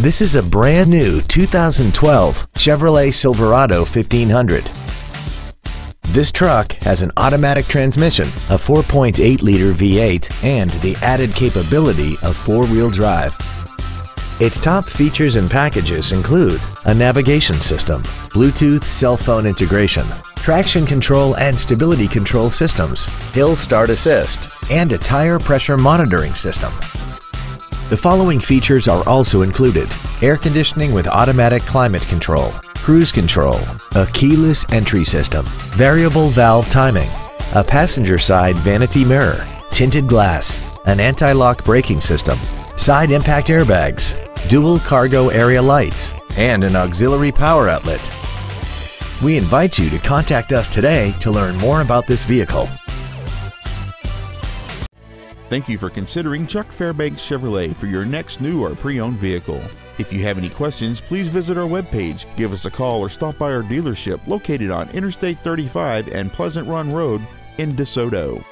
This is a brand new 2012 Chevrolet Silverado 1500. This truck has an automatic transmission, a 4.8-liter V8, and the added capability of four-wheel drive. Its top features and packages include a navigation system, Bluetooth cell phone integration, traction control and stability control systems, hill start assist, and a tire pressure monitoring system. The following features are also included. Air conditioning with automatic climate control, cruise control, a keyless entry system, variable valve timing, a passenger side vanity mirror, tinted glass, an anti-lock braking system, side impact airbags, dual cargo area lights, and an auxiliary power outlet. We invite you to contact us today to learn more about this vehicle. Thank you for considering Chuck Fairbanks Chevrolet for your next new or pre owned vehicle. If you have any questions, please visit our webpage, give us a call, or stop by our dealership located on Interstate 35 and Pleasant Run Road in DeSoto.